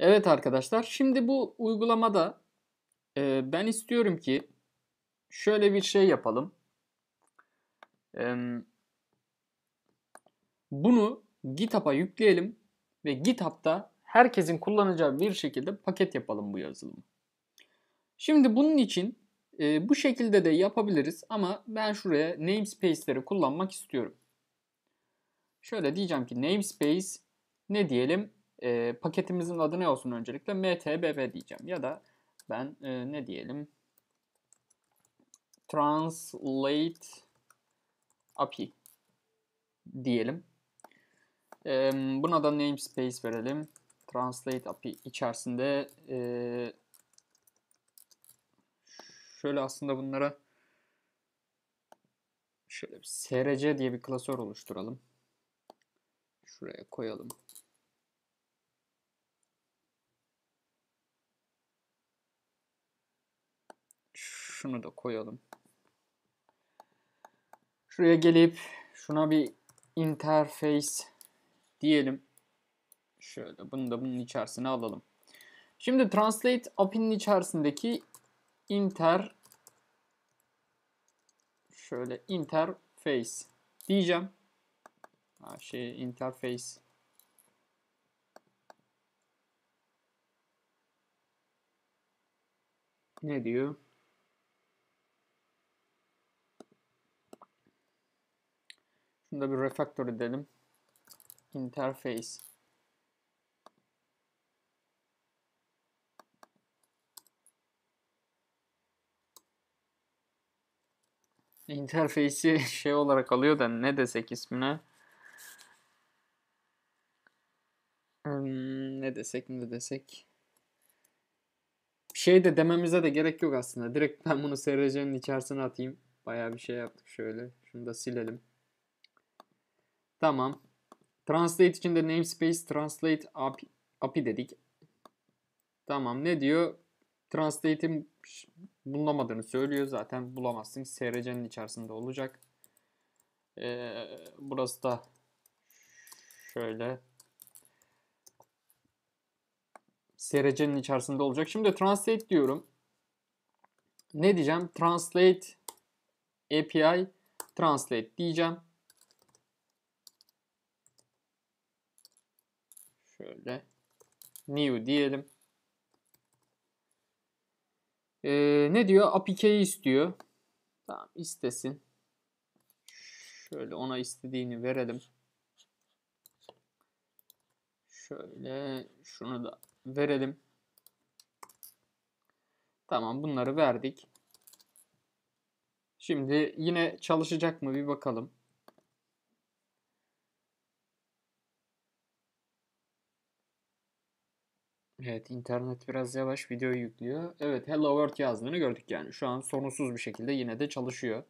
Evet arkadaşlar, şimdi bu uygulamada e, ben istiyorum ki şöyle bir şey yapalım. E, bunu GitHub'a yükleyelim ve GitHub'da herkesin kullanacağı bir şekilde paket yapalım bu yazılımı. Şimdi bunun için e, bu şekilde de yapabiliriz ama ben şuraya namespace'leri kullanmak istiyorum. Şöyle diyeceğim ki namespace ne diyelim? E, paketimizin adı ne olsun öncelikle? mtbb diyeceğim ya da ben e, ne diyelim? Translate API diyelim. E, buna da namespace verelim. Translate API içerisinde e, şöyle aslında bunlara şöyle bir src diye bir klasör oluşturalım. Şuraya koyalım. Şunu da koyalım. Şuraya gelip şuna bir interface diyelim. Şöyle bunu da bunun içerisine alalım. Şimdi Translate API'nin içerisindeki inter şöyle interface diyeceğim. Ha, şey interface ne diyor? Şunu da bir refactor edelim. Interface. Interface'i şey olarak alıyor da ne desek ismine? Hmm, ne desek ne desek? Bir şey de dememize de gerek yok aslında. Direkt ben bunu SRC'nin içerisine atayım. Bayağı bir şey yaptık şöyle. Şunu da silelim. Tamam. Translate için de namespace translate API, API dedik. Tamam. Ne diyor? Translate'in bulunamadığını söylüyor. Zaten bulamazsın. SRC'nin içerisinde olacak. Ee, burası da şöyle SRC'nin içerisinde olacak. Şimdi translate diyorum. Ne diyeceğim? Translate API translate diyeceğim. Şöyle new diyelim. Ee, ne diyor? APK'yi istiyor. Tamam istesin. Şöyle ona istediğini verelim. Şöyle şunu da verelim. Tamam bunları verdik. Şimdi yine çalışacak mı bir bakalım. Evet internet biraz yavaş video yüklüyor. Evet Hello World yazdığını gördük yani. Şu an sorunsuz bir şekilde yine de çalışıyor.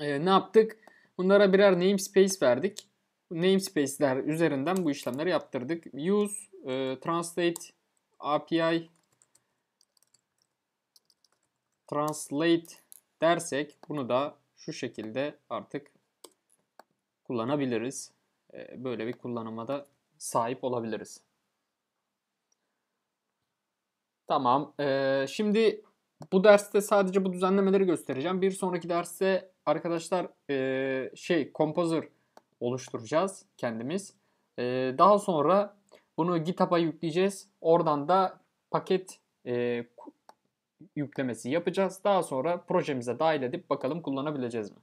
Ee, ne yaptık? Bunlara birer namespace verdik. Namespace'ler üzerinden bu işlemleri yaptırdık. Use, e, translate, API, translate dersek bunu da şu şekilde artık kullanabiliriz. E, böyle bir kullanıma da sahip olabiliriz. Tamam. Ee, şimdi bu derste sadece bu düzenlemeleri göstereceğim. Bir sonraki derste arkadaşlar e, şey Composer oluşturacağız kendimiz. E, daha sonra bunu GitHub'a yükleyeceğiz. Oradan da paket e, yüklemesi yapacağız. Daha sonra projemize dahil edip bakalım kullanabileceğiz mi?